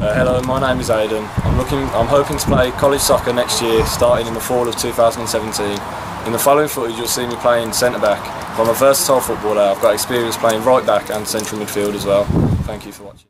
Uh, hello, my name is Aidan. I'm looking. I'm hoping to play college soccer next year, starting in the fall of 2017. In the following footage, you'll see me playing centre back. I'm a versatile footballer. I've got experience playing right back and central midfield as well. Thank you for watching.